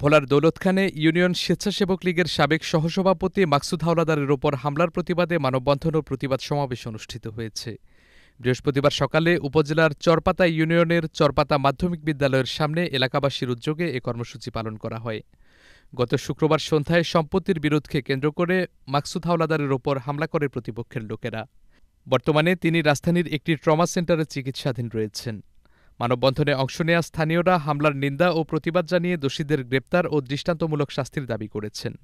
ভোলার দৌলতখানে ইউনিয়ন স্বেচ্ছাসেবক লীগের সাবেক সহসভাপতি মাকসুদ হাওলাদারের ওপর হামলার প্রতিবাদে মানববন্ধন ও প্রতিবাদ সমাবেশ অনুষ্ঠিত হয়েছে। বৃহস্পতিবার সকালে উপজেলার চরপাতা ইউনিয়নের চরপাতা মাধ্যমিক বিদ্যালয়ের সামনে এলাকাবাসীর উদ্যোগে এ কর্মসূচি পালন করা হয়। গত শুক্রবার সন্ধ্যায় সম্পত্তির বিরোধকে কেন্দ্র করে মাকসুদ হাওলাদারের ওপর হামলা করে প্রতিপক্ষের লোকেরা। বর্তমানে তিনি রাজধানীর একটি ট্রমা সেন্টারে চিকিৎসাধীন রয়েছেন। মানববন্ধনে অংশ নেয়া স্থানীয়রা হামলার নিন্দা ও প্রতিবাদ জানিয়ে দোষীদের গ্রেপ্তার ও দৃষ্টান্তমূলক শাস্তির দাবি করেছেন।